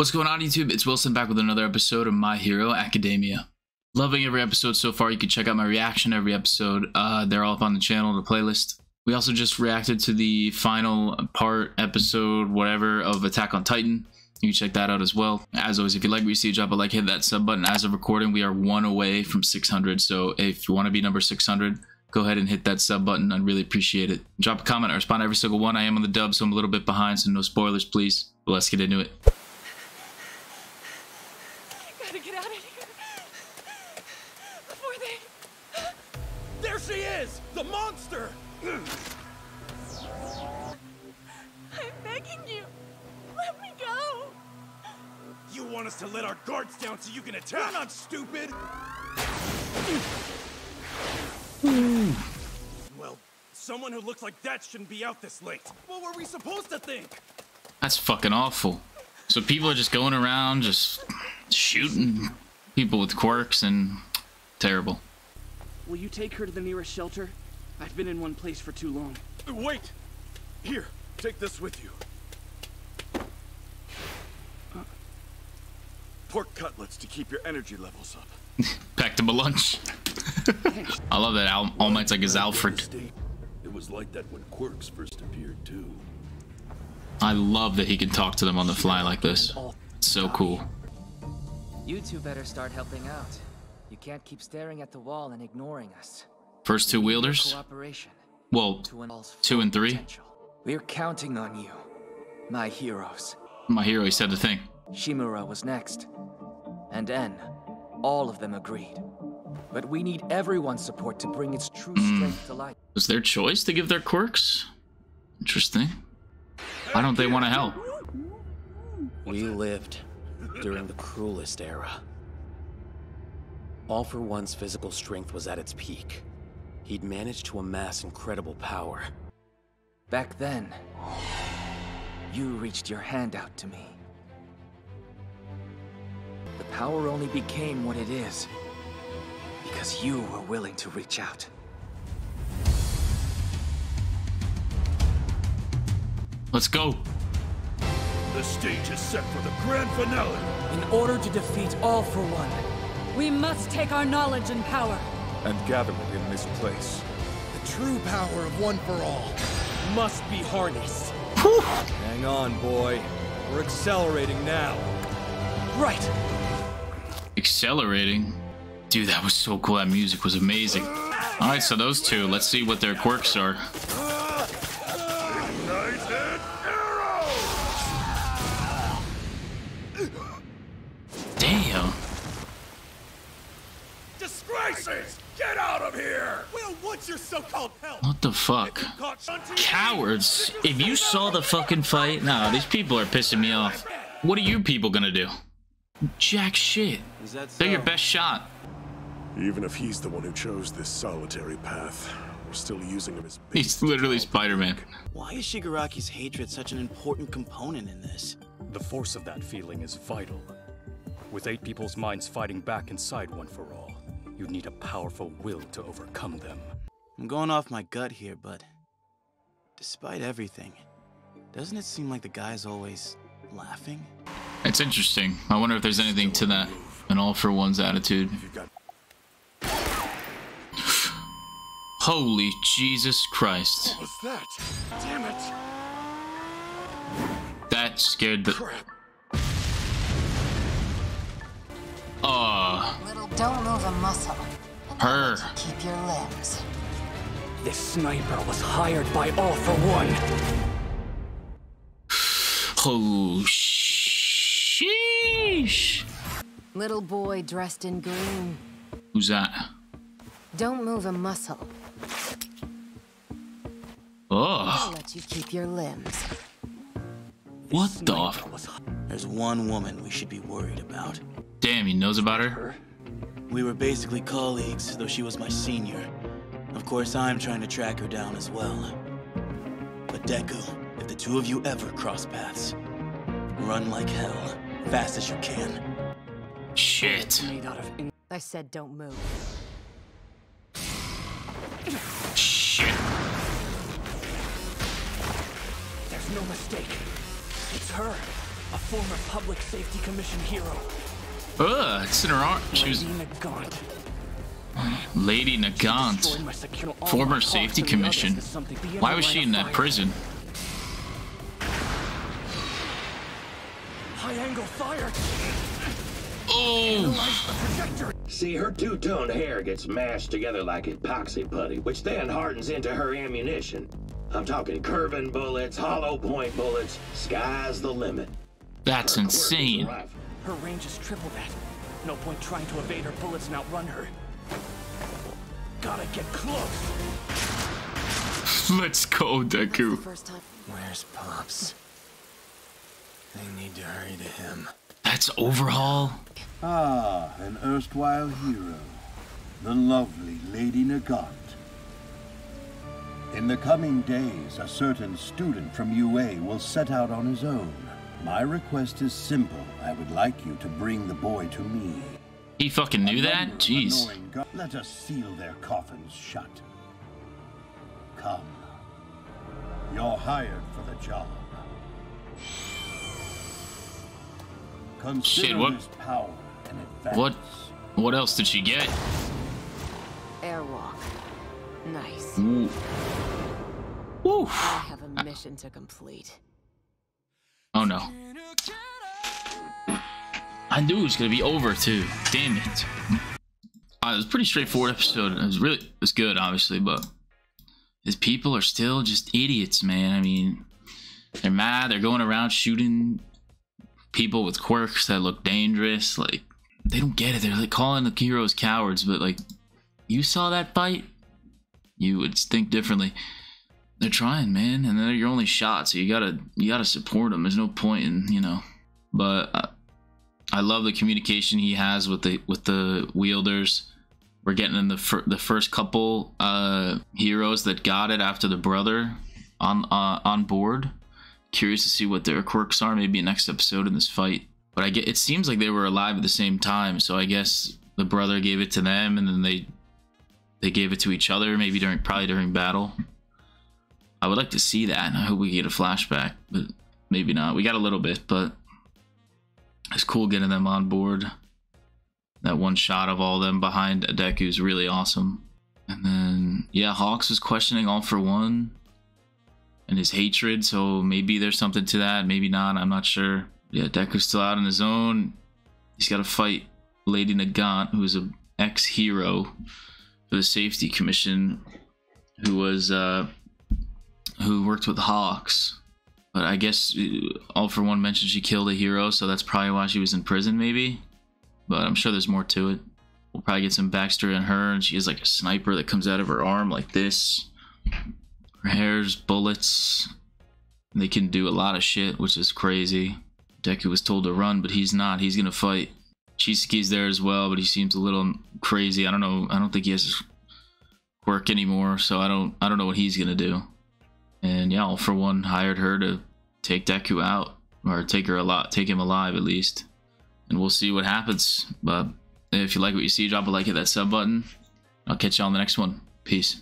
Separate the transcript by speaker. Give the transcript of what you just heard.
Speaker 1: What's going on YouTube? It's Wilson back with another episode of My Hero Academia. Loving every episode so far. You can check out my reaction every episode. Uh, they're all up on the channel, the playlist. We also just reacted to the final part, episode, whatever, of Attack on Titan. You can check that out as well. As always, if you like what you see, drop a like, hit that sub button. As of recording, we are one away from 600. So if you want to be number 600, go ahead and hit that sub button. I'd really appreciate it. Drop a comment. I respond to every single one. I am on the dub, so I'm a little bit behind, so no spoilers, please. But let's get into it.
Speaker 2: Gotta get out of here before they.
Speaker 3: There she is! The monster!
Speaker 2: I'm begging you, let me go.
Speaker 3: You want us to let our guards down so you can attack? We're not stupid! well, someone who looks like that shouldn't be out this late. What were we supposed to think?
Speaker 1: That's fucking awful. So people are just going around just shooting people with quirks and terrible.
Speaker 4: Will you take her to the nearest shelter? I've been in one place for too long.
Speaker 3: Wait! Here, take this with you. Uh. Pork cutlets to keep your energy levels up.
Speaker 1: Packed him a lunch. I love that Al All Might's like his Alfred.
Speaker 5: It was like that when Quirks first appeared too.
Speaker 1: I love that he can talk to them on the fly like this. It's so cool.
Speaker 6: You two better start helping out. You can't keep staring at the wall and ignoring us.
Speaker 1: First two wielders.
Speaker 6: Cooperation.
Speaker 1: Well,
Speaker 6: To an all's
Speaker 1: two and three.
Speaker 6: potential. We're counting on you, my heroes.
Speaker 1: My hero, he said the thing.
Speaker 6: Shimura was next. And N. All of them agreed. But we need everyone's support to bring its true
Speaker 1: Hmm.
Speaker 6: strength to light.
Speaker 1: Was their choice to give their quirks? Interesting. Why don't they want to help?
Speaker 7: We lived during the cruelest era. All for One's physical strength was at its peak. He'd managed to amass incredible power.
Speaker 6: Back then, you reached your hand out to me. The power only became what it is because you were willing to reach out.
Speaker 1: Let's go.
Speaker 5: The stage is set for the grand finale.
Speaker 4: In order to defeat All for One,
Speaker 2: We must take our knowledge and power.
Speaker 5: And gather it in this place.
Speaker 3: The true power of one for all.
Speaker 4: must be harnessed. Hang on, boy. We're accelerating now. Right.
Speaker 1: Accelerating. Dude, that was so cool. That music was amazing. All right, so those two. Let's see what their quirks are.
Speaker 3: Disgraces!
Speaker 5: Get out of here!
Speaker 3: We don't your so-called help!
Speaker 1: What the fuck?
Speaker 3: Caught on TV.
Speaker 1: Cowards. If you saw the fucking fight, no, these people are pissing me off. What are you people gonna do? Jack shit.
Speaker 7: Is
Speaker 1: They're your best shot.
Speaker 5: Even if he's the one who chose this solitary path, we're still using him as bait
Speaker 1: He's literally Spider-Man.
Speaker 8: Why is Shigaraki's hatred such an important component in this?
Speaker 9: The force of that feeling is vital. With eight people's minds fighting back inside One for All, you need a powerful will to overcome them.
Speaker 8: I'm going off my gut here, but despite everything, doesn't it seem like the guy's always laughing?
Speaker 1: It's interesting. I wonder if there's anything to that. An all for one's attitude. Holy Jesus Christ.
Speaker 5: what's that? Damn it!
Speaker 1: That scared the.
Speaker 5: Crap.
Speaker 10: Don't move a muscle. And
Speaker 1: Her.
Speaker 10: Keep your limbs.
Speaker 4: This sniper was hired by All for One.
Speaker 1: oh, sheesh.
Speaker 10: Little boy dressed in green.
Speaker 1: Who's that?
Speaker 10: Don't move a muscle.
Speaker 1: Oh,
Speaker 10: I'll let you keep your limbs.
Speaker 1: what the? f-
Speaker 8: There's one woman we should be worried about.
Speaker 1: Damn, he knows about her?
Speaker 8: We were basically colleagues, though she was my senior. Of course, I'm trying to track her down as well. But Deku, if the two of you ever cross paths, run like hell, fast as you can.
Speaker 1: Shit.
Speaker 4: Made out of in-
Speaker 10: I said don't move.
Speaker 1: Shit.
Speaker 4: There's no mistake. It's her. A former Public Safety Commission hero.
Speaker 1: Ugh, it's in her arm. She was
Speaker 4: Lady Nagant.
Speaker 1: Lady Nagant,
Speaker 4: my secure- all
Speaker 1: former safety
Speaker 4: hawks and the others
Speaker 1: commission.
Speaker 4: is something beyond
Speaker 1: Why was she in that prison?
Speaker 4: High angle fire.
Speaker 1: Oh,
Speaker 11: See, her two-toned hair gets mashed together like epoxy putty, which then hardens into her ammunition. I'm talking curving bullets, hollow point bullets. Sky's the limit.
Speaker 1: that's
Speaker 11: Her quirk is a
Speaker 1: insane.
Speaker 11: Rifle.
Speaker 4: Her range is triple that. No point trying to evade her bullets and outrun her. Gotta get close.
Speaker 1: Let's go, Deku.
Speaker 10: First time.
Speaker 6: Where's Pops? They need to hurry to him.
Speaker 1: That's overhaul.
Speaker 12: Ah, an erstwhile hero. The lovely Lady Nagant. In the coming days, a certain student from UA will set out on his own. My request is simple. I would like you to bring the boy to me.
Speaker 1: He fucking knew that? Jeez.
Speaker 12: Let us seal their coffins shut. Come. You're hired for the job. Consider
Speaker 1: Shit, what-
Speaker 12: this power an.
Speaker 1: What? What else did she get?
Speaker 10: Airwalk. Nice.
Speaker 1: Ooh. Woo.
Speaker 10: I have a mission to complete.
Speaker 1: Oh no. I knew it was gonna be over too. Damn it. It was pretty straightforward episode. It was really it was good, obviously, but his people are still just idiots, man. I mean, they're mad. They're going around shooting people with quirks that look dangerous. Like they don't get it. They're like calling the heroes cowards, but like you saw that fight, you would think differently. They're trying, man, and they're your only shot. So you gotta you gotta support them. There's no point in you know. But uh, I love the communication he has with the with the wielders. We're getting in the fir- the first couple uh, heroes that got it after the brother on uh, on board. Curious to see what their quirks are. Maybe next episode in this fight. But I get it seems like they were alive at the same time. So I guess the brother gave it to them, and then they they gave it to each other. Maybe during probably during battle. I would like to see that. I hope we get a flashback, but maybe not. We got a little bit, but it's cool getting them on board. That one shot of all them behind Deku is really awesome. And then, yeah, Hawks was questioning All for One and his hatred, so maybe there's something to that, maybe not. I'm not sure. Yeah, Deku's still out on his own. He's got to fight Lady Nagant, who is a ex-hero for the Safety Commission, who was uh, who worked with Hawks. But I guess uh, All for One mentioned she killed a hero, so that's probably why she was in prison, maybe. But I'm sure there's more to it. We'll probably get some backstory on her, and she has like a sniper that comes out of her arm like this. Her hair's bullets. They can do a lot of shit, which is crazy. Deku was told to run, but he's not. He's gonna fight. Chisaki's there as well, but he seems a little crazy. I don't know. I don't think he has work anymore, so I don't. I don't know what he's gonna do. And yeah, All for One hired her to take Deku out, or take her a lot, take him alive at least. And we'll see what happens. But if you like what you see, drop a like, hit that sub button. I'll catch you on the next one. Peace.